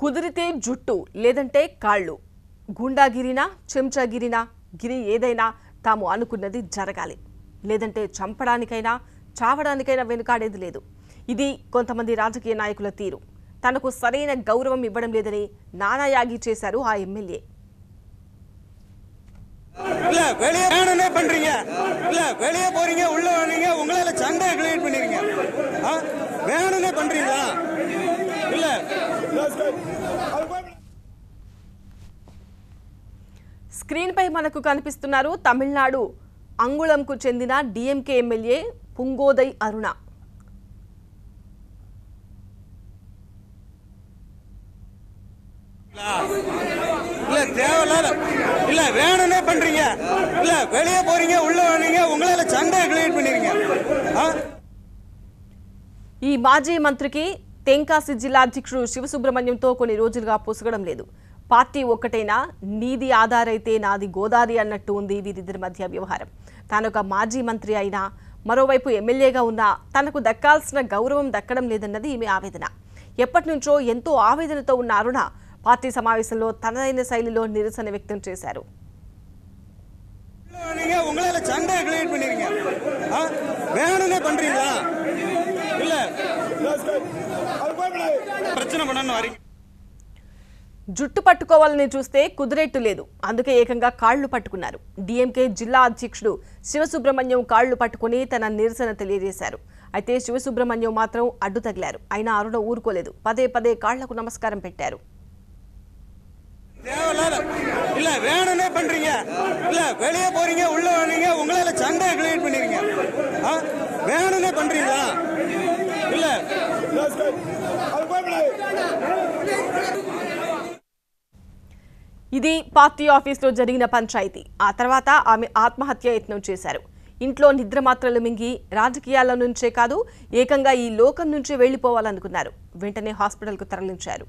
కుదిరితే జుట్టు లేదంటే కాళ్ళు గుండాగిరినా చెంచాగిరినా గిరి ఏదైనా తాము అనుకున్నది జరగాలి లేదంటే చంపడానికైనా చావడానికైనా వెనుకాడేది లేదు ఇది కొంతమంది రాజకీయ నాయకుల తీరు తనకు సరైన గౌరవం ఇవ్వడం లేదని నానాయాగి చేశారు ఆ ఎమ్మెల్యే இல்ல வெளியே வேணும்னே பண்றீங்க இல்ல வெளியே போறீங்க உள்ள வந்தீங்க உங்களால சண்டை கிரியேட் பண்ணிருங்க ஆ? வேணும்னே பண்றீங்களா இல்ல స్క్రీన్పై మనకు కనిపిస్తున్నారు తమిళనాడు అంగుళంకు చెందిన డిఎంకే ఎమ్మెల్యే పుంగోదై అరుణ இல்ல தேவையில்லாத இல்ல வேணும்னே பண்றீங்க இல்ல வெளியே போறீங்க உள்ள வந்தீங்க உங்களால சண்டை கிரியேட் பண்ணிருங்க ஆ? ఈ మాజీ మంత్రికి తెంకాసి జిల్లా అధ్యక్షుడు శివసుబ్రహ్మణ్యంతో కొన్ని రోజులుగా పొసగడం లేదు పార్టీ ఒక్కటైనా నీది ఆధారైతే నాది గోదారి అన్నట్టు ఉంది వీరిద్దరి మధ్య వ్యవహారం తానొక మాజీ మంత్రి అయినా మరోవైపు ఎమ్మెల్యేగా ఉన్నా తనకు దక్కాల్సిన గౌరవం దక్కడం లేదన్నది ఈమె ఆవేదన ఎప్పటి నుంచో ఎంతో ఆవేదనతో ఉన్న అరుణ పార్టీ సమావేశంలో తనదైన శైలిలో నిరసన వ్యక్తం చేశారు உள்ள வந்தீங்க உங்களால சண்டை கிரியேட் பண்ணிருங்க ஆ? வேணும்னே பண்றீங்களா இல்ல பிரச்சனை பண்ணணும் வரீங்க జుట్టు పట్టుకోవాలని చూస్తే కుదిరేట్టు లేదు అందుకే ఏకంగా కాళ్లు పట్టుకున్నారు డీఎంకే జిల్లా అధ్యక్షుడు శివసుబ్రహ్మణ్యం కాళ్లు పట్టుకుని తన నిరసన తెలియజేశారు అయితే శివసుబ్రహ్మణ్యం మాత్రం అడ్డు తగిలారు అయినా అరుణ ఊరుకోలేదు పదే పదే కాళ్లకు నమస్కారం పెట్టారు தேவையில்லாத இல்ல வேணும்னே பண்றீங்க இல்ல வெளியே போறீங்க உள்ள வந்தீங்க உங்களால சண்டை கிரியேட் பண்ணிருங்க ஆ? வேணும்னே பண்றீங்களா இல்ல ఇది పార్టీ ఆఫీస్లో జరిగిన పంచాయతీ. ఆ తర్వాత ఆమె ఆత్మహత్య యత్నం చేశారు. ఇంట్లో నిద్ర మాత్రలు మింగి రాజకీయాల నుంచే కాదు ఏకంగా ఈ లోకం నుంచే వెళ్ళిపోవాలనుకున్నారు వెంటనే హాస్పిటల్కు తరలించారు.